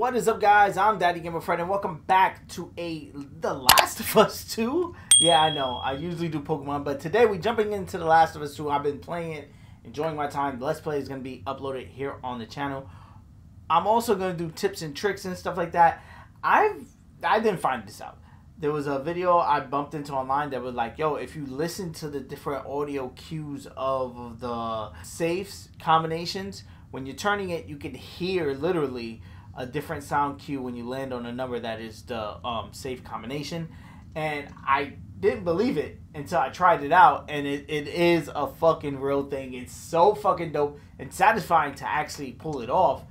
What is up, guys? I'm Daddy Gamer Fred, and welcome back to a The Last of Us 2. Yeah, I know. I usually do Pokemon, but today we're jumping into The Last of Us 2. I've been playing it, enjoying my time. Let's Play is going to be uploaded here on the channel. I'm also going to do tips and tricks and stuff like that. I've I didn't find this out. There was a video I bumped into online that was like, yo, if you listen to the different audio cues of the safes combinations, when you're turning it, you can hear literally a different sound cue when you land on a number that is the um, safe combination. And I didn't believe it until I tried it out, and it, it is a fucking real thing. It's so fucking dope and satisfying to actually pull it off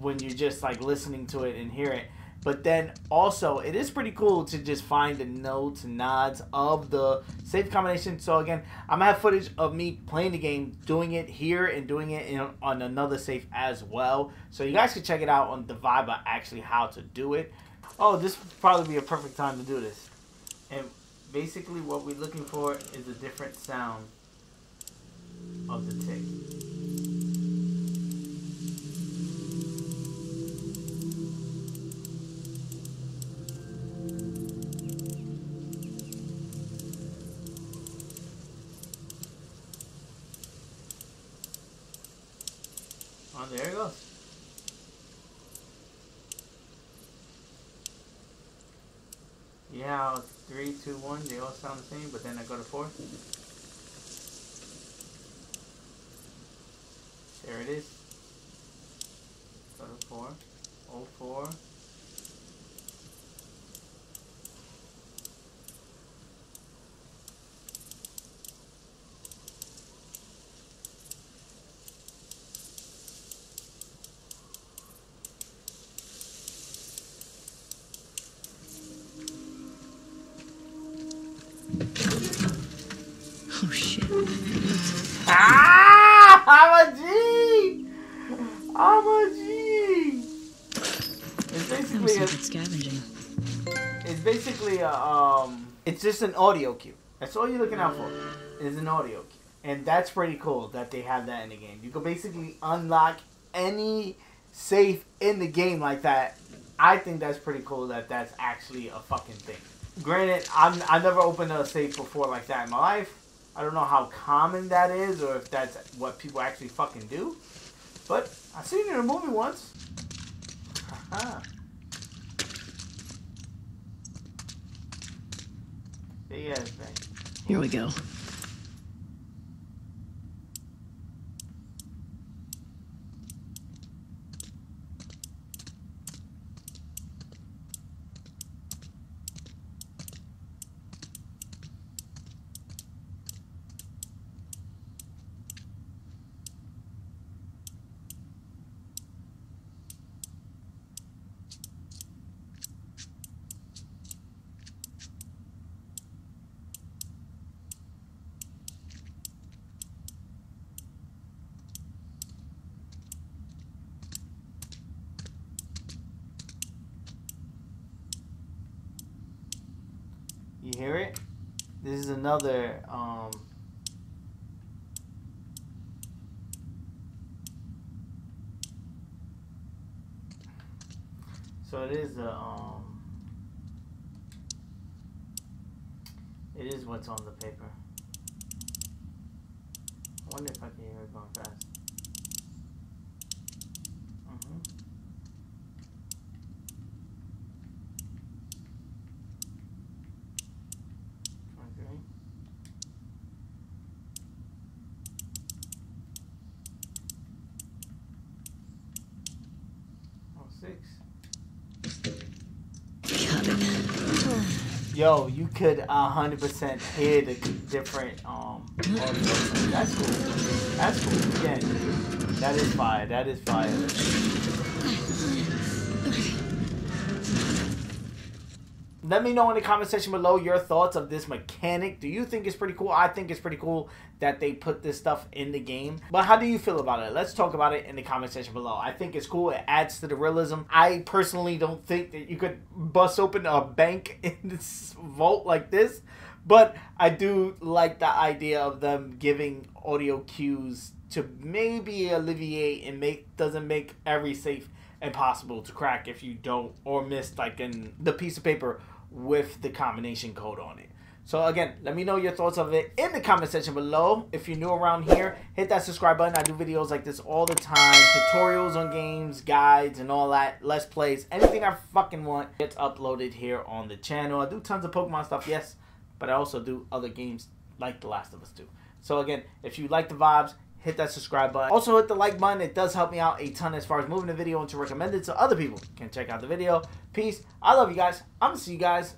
when you're just like listening to it and hear it. But then also, it is pretty cool to just find the notes and nods of the safe combination. So again, I'm gonna have footage of me playing the game, doing it here and doing it in, on another safe as well. So you guys can check it out on the vibe actually how to do it. Oh, this would probably be a perfect time to do this. And basically what we're looking for is a different sound of the tick. There it goes. Yeah, three, two, one, they all sound the same, but then I go to four. There it is. Go to four. Oh, four. I'm a G! I'm a G! It's basically a, scavenging. it's basically a, um, it's just an audio cue. That's all you're looking out for. Is an audio cue. And that's pretty cool that they have that in the game. You can basically unlock any safe in the game like that. I think that's pretty cool that that's actually a fucking thing. Granted, I'm, I never opened a safe before like that in my life. I don't know how common that is or if that's what people actually fucking do. But I seen it in a movie once. Here we go. You hear it? This is another um So it is a um it is what's on the paper. I wonder if I can hear it going fast. Yo, you could hundred percent hear the different um. That's cool. That's cool. Again, that is fire. That is fire. Let me know in the comment section below your thoughts of this mechanic. Do you think it's pretty cool? I think it's pretty cool that they put this stuff in the game. But how do you feel about it? Let's talk about it in the comment section below. I think it's cool. It adds to the realism. I personally don't think that you could bust open a bank in this vault like this. But I do like the idea of them giving audio cues to maybe alleviate and make doesn't make every safe impossible to crack if you don't or miss like in the piece of paper with the combination code on it. So again, let me know your thoughts of it in the comment section below. If you're new around here, hit that subscribe button. I do videos like this all the time. Tutorials on games, guides, and all that. Let's plays. Anything I fucking want gets uploaded here on the channel. I do tons of Pokemon stuff, yes. But I also do other games like The Last of Us 2. So again, if you like the vibes, hit that subscribe button. Also hit the like button. It does help me out a ton as far as moving the video and to recommend it so other people can check out the video. Peace. I love you guys. I'm going to see you guys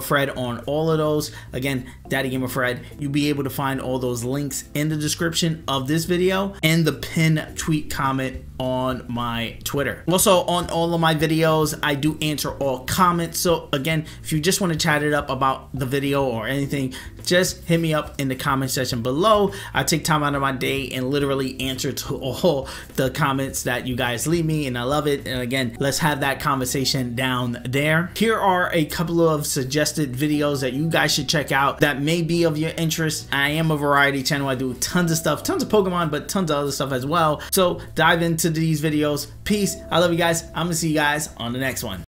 Fred on all of those. Again, Daddy Gamer Fred. You'll be able to find all those links in the description of this video and the pin tweet comment on my Twitter. Also, on all of my videos, I do answer all comments. So again, if you just want to chat it up about the video or anything, just hit me up in the comment section below. I take time out of my day and literally answer to all the comments that you guys leave me and I love it. And again, let's have that conversation down there. Here are a couple of suggested videos that you guys should check out that may be of your interest. I am a variety channel. I do tons of stuff, tons of Pokemon, but tons of other stuff as well. So dive into these videos. Peace. I love you guys. I'm gonna see you guys on the next one.